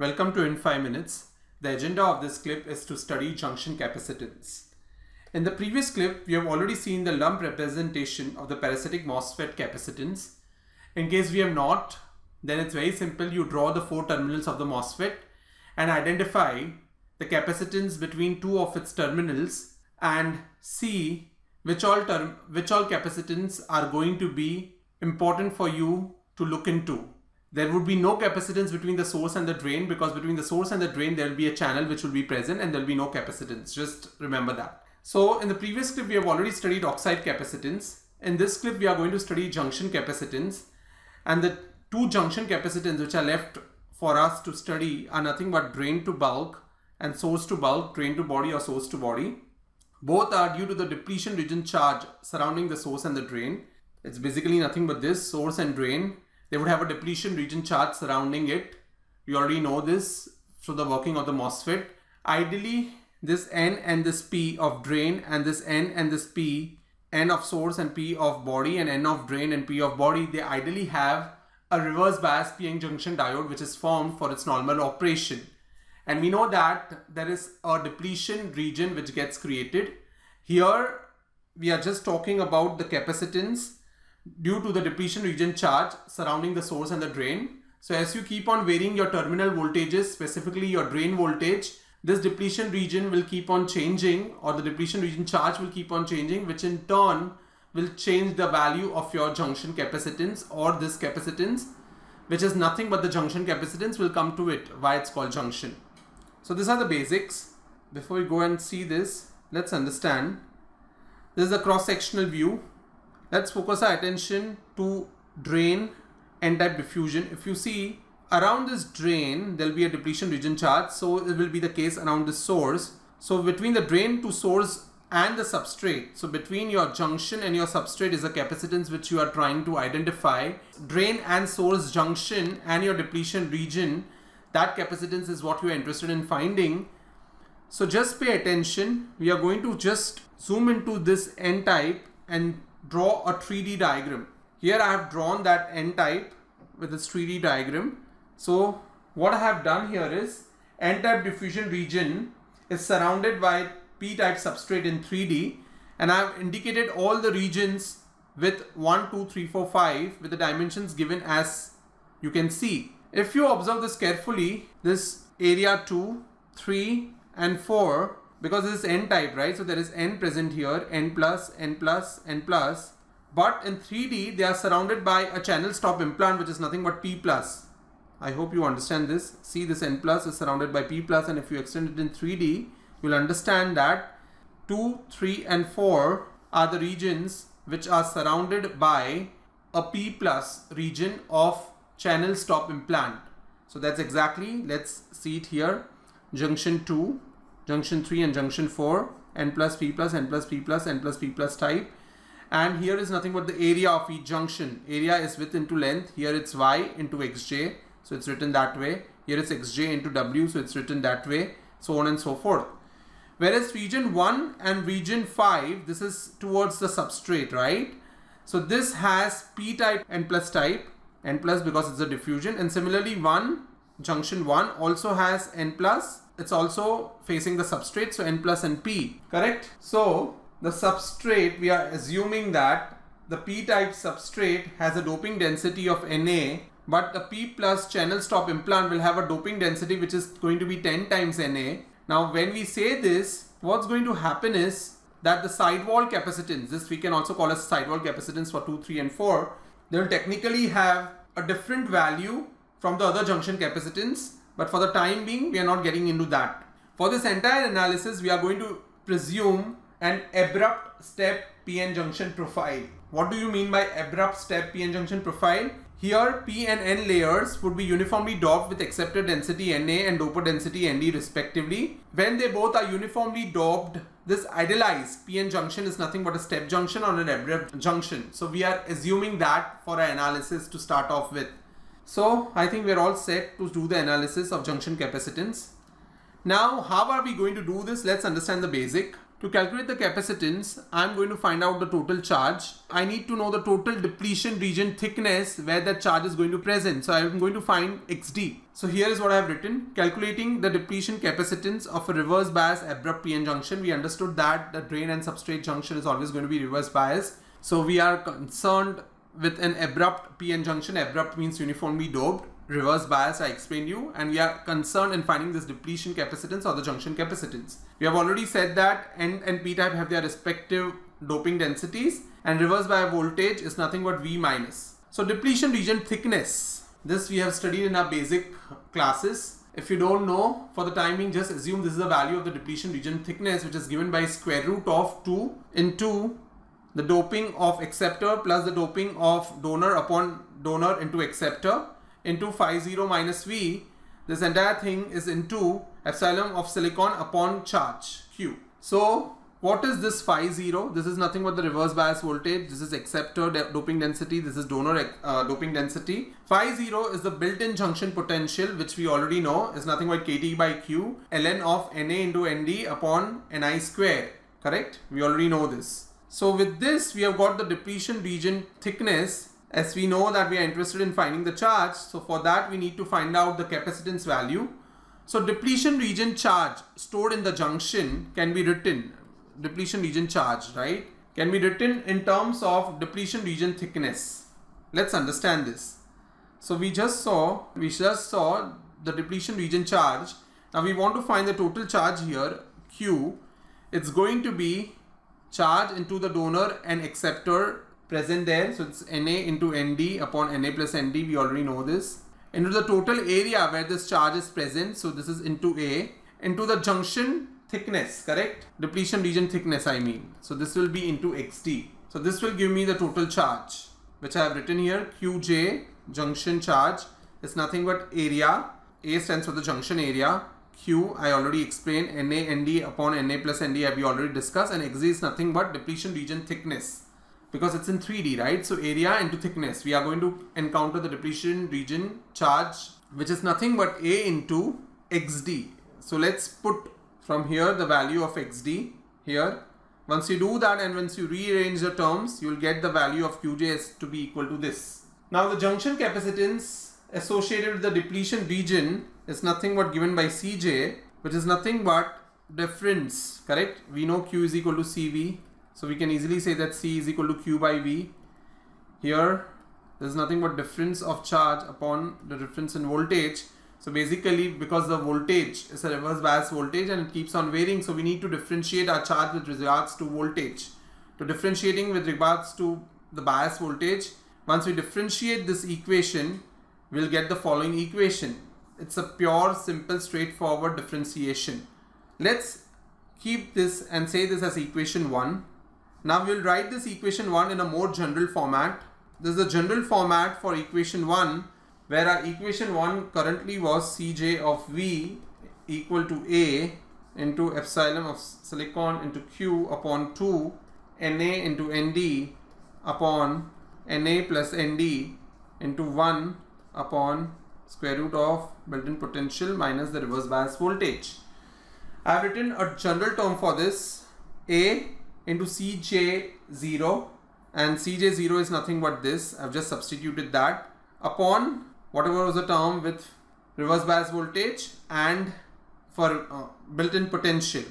Welcome to In 5 Minutes. The agenda of this clip is to study junction capacitance. In the previous clip, we have already seen the lump representation of the parasitic MOSFET capacitance. In case we have not, then it's very simple. You draw the four terminals of the MOSFET and identify the capacitance between two of its terminals and see which all term which all capacitance are going to be important for you to look into. There would be no capacitance between the source and the drain because between the source and the drain there will be a channel which will be present and there will be no capacitance. Just remember that. So in the previous clip we have already studied oxide capacitance. In this clip we are going to study junction capacitance and the two junction capacitance which are left for us to study are nothing but drain to bulk and source to bulk, drain to body or source to body. Both are due to the depletion region charge surrounding the source and the drain. It's basically nothing but this source and drain. They would have a depletion region charge surrounding it. You already know this through the working of the MOSFET. Ideally, this N and this P of drain and this N and this P, N of source and P of body and N of drain and P of body, they ideally have a reverse bias PN junction diode which is formed for its normal operation. And we know that there is a depletion region which gets created. Here we are just talking about the capacitance due to the depletion region charge surrounding the source and the drain. So as you keep on varying your terminal voltages, specifically your drain voltage, this depletion region will keep on changing or the depletion region charge will keep on changing which in turn will change the value of your junction capacitance or this capacitance which is nothing but the junction capacitance will come to it why it's called junction. So these are the basics. Before we go and see this, let's understand. This is a cross-sectional view. Let's focus our attention to drain n-type diffusion. If you see around this drain, there'll be a depletion region charge. So it will be the case around the source. So between the drain to source and the substrate. So between your junction and your substrate is a capacitance which you are trying to identify. Drain and source junction and your depletion region that capacitance is what you are interested in finding. So just pay attention. We are going to just zoom into this n-type and draw a 3D diagram. Here I have drawn that n-type with this 3D diagram. So what I have done here is n-type diffusion region is surrounded by p-type substrate in 3D and I have indicated all the regions with 1, 2, 3, 4, 5 with the dimensions given as you can see. If you observe this carefully, this area 2, 3 and 4 because this is n type, right? So there is n present here, n plus, n plus, n plus. But in 3D, they are surrounded by a channel stop implant which is nothing but P plus. I hope you understand this. See this n plus is surrounded by P plus and if you extend it in 3D, you'll understand that 2, 3 and 4 are the regions which are surrounded by a P plus region of channel stop implant. So that's exactly, let's see it here, junction 2, junction 3 and junction 4, n plus p plus, n plus p plus, n plus p plus type. And here is nothing but the area of each junction. Area is width into length. Here it's y into xj. So it's written that way. Here it's xj into w. So it's written that way. So on and so forth. Whereas region 1 and region 5, this is towards the substrate, right? So this has p-type n plus type n plus because it's a diffusion and similarly 1 junction 1 also has n plus it's also facing the substrate so n plus and p correct? So the substrate we are assuming that the p type substrate has a doping density of Na but the p plus channel stop implant will have a doping density which is going to be 10 times Na now when we say this what's going to happen is that the sidewall capacitance this we can also call as sidewall capacitance for 2 3 and 4 they will technically have a different value from the other junction capacitance but for the time being we are not getting into that. For this entire analysis we are going to presume an abrupt step PN junction profile. What do you mean by abrupt step PN junction profile? Here P and N layers would be uniformly doped with acceptor density Na and donor density Nd respectively. When they both are uniformly doped, this idealized PN junction is nothing but a step junction or an abrupt junction. So we are assuming that for our analysis to start off with. So I think we're all set to do the analysis of junction capacitance. Now how are we going to do this? Let's understand the basic. To calculate the capacitance, I'm going to find out the total charge. I need to know the total depletion region thickness where that charge is going to present. So I'm going to find XD. So here is what I have written. Calculating the depletion capacitance of a reverse bias abrupt PN junction. We understood that the drain and substrate junction is always going to be reverse bias. So we are concerned with an abrupt PN junction. Abrupt means uniformly doped reverse bias I explained you and we are concerned in finding this depletion capacitance or the junction capacitance. We have already said that N and P type have their respective doping densities and reverse bias voltage is nothing but V minus. So depletion region thickness, this we have studied in our basic classes. If you don't know, for the timing, just assume this is the value of the depletion region thickness which is given by square root of 2 into the doping of acceptor plus the doping of donor upon donor into acceptor into phi 0 minus V, this entire thing is into epsilon of silicon upon charge Q. So what is this phi 0? This is nothing but the reverse bias voltage. This is acceptor doping density. This is donor uh, doping density. Phi 0 is the built-in junction potential which we already know is nothing but kT by Q ln of Na into Nd upon Ni square. Correct? We already know this. So with this we have got the depletion region thickness as we know that we are interested in finding the charge. So for that we need to find out the capacitance value. So depletion region charge stored in the junction can be written, depletion region charge, right? Can be written in terms of depletion region thickness. Let's understand this. So we just saw, we just saw the depletion region charge. Now we want to find the total charge here, Q. It's going to be charge into the donor and acceptor present there. So it's Na into Nd upon Na plus Nd. We already know this. Into the total area where this charge is present. So this is into A. Into the junction thickness, correct? Depletion region thickness, I mean. So this will be into Xd. So this will give me the total charge, which I have written here. Qj junction charge is nothing but area. A stands for the junction area. Q I already explained. Na Nd upon Na plus Nd have we already discussed. And Xd is nothing but depletion region thickness because it's in 3D, right? So area into thickness, we are going to encounter the depletion region charge, which is nothing but A into XD. So let's put from here the value of XD here. Once you do that and once you rearrange the terms, you will get the value of QJS to be equal to this. Now the junction capacitance associated with the depletion region is nothing but given by CJ, which is nothing but difference, correct? We know Q is equal to CV so we can easily say that C is equal to Q by V. Here, there's nothing but difference of charge upon the difference in voltage. So basically, because the voltage is a reverse bias voltage and it keeps on varying, so we need to differentiate our charge with regards to voltage. To differentiating with regards to the bias voltage, once we differentiate this equation, we'll get the following equation. It's a pure, simple, straightforward differentiation. Let's keep this and say this as equation 1 now we'll write this equation 1 in a more general format. This is the general format for equation 1 where our equation 1 currently was Cj of V equal to A into epsilon of silicon into Q upon 2 Na into Nd upon Na plus Nd into 1 upon square root of built-in potential minus the reverse bias voltage. I have written a general term for this A into Cj0 and Cj0 is nothing but this. I've just substituted that upon whatever was the term with reverse bias voltage and for uh, built-in potential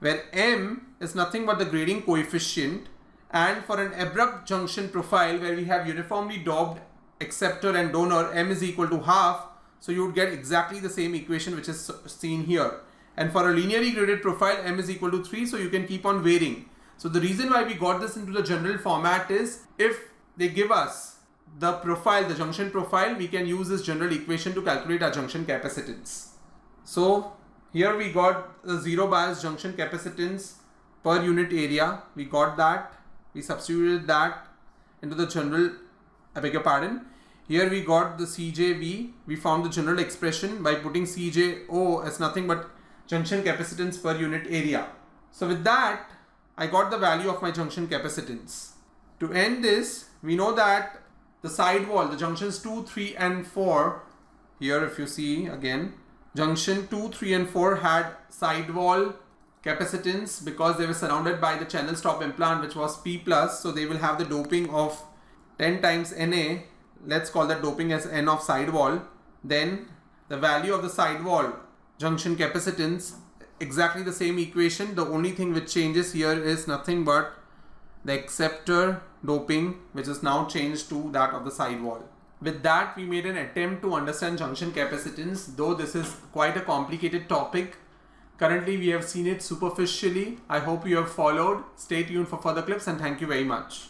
where M is nothing but the grading coefficient and for an abrupt junction profile where we have uniformly doped acceptor and donor M is equal to half so you would get exactly the same equation which is seen here and for a linearly graded profile M is equal to 3 so you can keep on varying so the reason why we got this into the general format is if they give us the profile, the junction profile, we can use this general equation to calculate our junction capacitance. So here we got the zero bias junction capacitance per unit area. We got that. We substituted that into the general, I beg your pardon. Here we got the CJV. We found the general expression by putting CJO as nothing but junction capacitance per unit area. So with that, I got the value of my junction capacitance. To end this, we know that the side wall, the junctions 2, 3 and 4, here if you see again, junction 2, 3 and 4 had side wall capacitance because they were surrounded by the channel stop implant which was P plus so they will have the doping of 10 times Na let's call that doping as N of sidewall then the value of the sidewall junction capacitance exactly the same equation the only thing which changes here is nothing but the acceptor doping which is now changed to that of the sidewall. With that we made an attempt to understand junction capacitance though this is quite a complicated topic. Currently we have seen it superficially. I hope you have followed. Stay tuned for further clips and thank you very much.